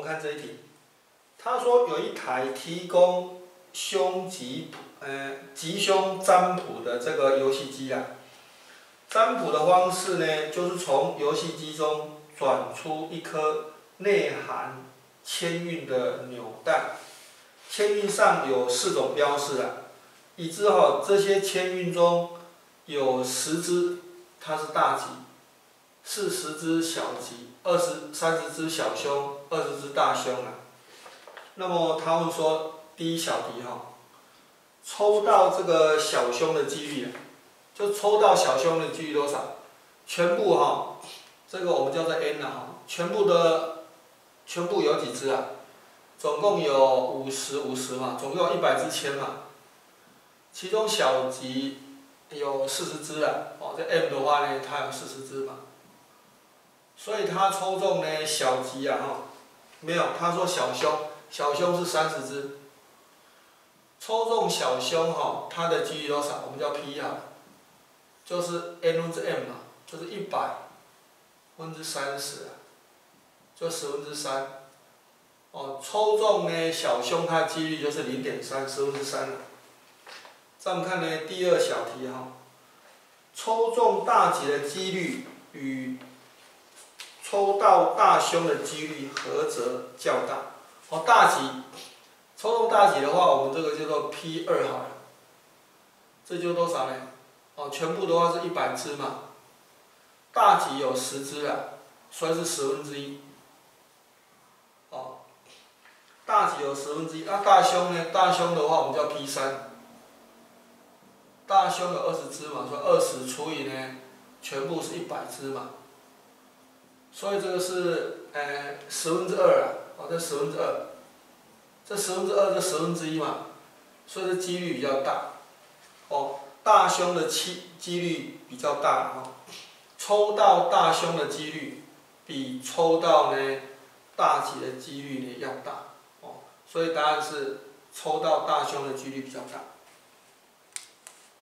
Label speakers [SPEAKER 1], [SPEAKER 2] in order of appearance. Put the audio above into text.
[SPEAKER 1] 们看这一题，他说有一台提供凶吉，呃，吉凶占卜的这个游戏机啊。占卜的方式呢，就是从游戏机中转出一颗内含签运的扭蛋，签运上有四种标示啊，已知哈这些签运中有十只它是大吉，四十只小吉，二十三十只小凶，二十只大凶啊。那么他会说第一小题哈，抽到这个小凶的几率啊。就抽到小凶的几率多少？全部哈，这个我们叫做 n 了哈，全部的，全部有几只啊？总共有五十五十嘛，总共一百只签嘛。其中小吉有四十只啊，哦，这 m 的话呢，它有四十只嘛。所以他抽中呢小吉啊哈，没有，他说小凶，小凶是三十只。抽中小凶哈，它的几率多少？我们叫 P 啊。就是 n 分之 m 嘛，就是一百分之三十，就十分之三。哦，抽中呢小凶它的几率就是零点三，十分之三了。再我们看呢第二小题哈，抽中大吉的几率与抽到大凶的几率何则较大？哦，大吉，抽中大吉的话，我们这个叫做 P 二好了，这就多少呢？哦，全部的话是一百只嘛，大吉有十只啊，所以是十分之一。哦，大吉有十分之一，那大凶呢？大凶的话我们叫 P 三，大凶有二十只嘛，所以二十除以呢，全部是一百只嘛，所以这个是呃十分之二啊，哦这十分之二，这十分之二这十分之一嘛，所以这几率比较大，哦。大凶的七几率比较大哈，抽到大凶的几率比抽到呢大吉的几率呢要大哦，所以答案是抽到大凶的几率比较大。